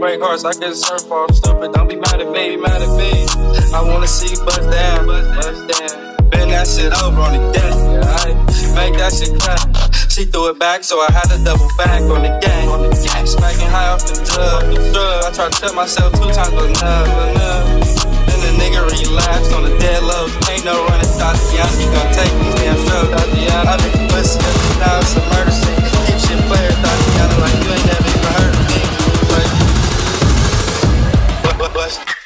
break hearts. I guess her fault, stupid. Don't be mad at me, mad at me. I wanna see you bust down, bust down. Bend that shit over on the deck, I make that shit clap. She threw it back, so I had to double back on the gang. On the gang, smacking high off the drug. the drug. I tried to tell myself two times, but enough, enough. Then the nigga relapsed on the dead low. Ain't no running, Tatiana. He gon' take these damn shows, Tatiana. I think pussy, now it's a murder scene. Keep shit player, Tatiana, like you ain't never But,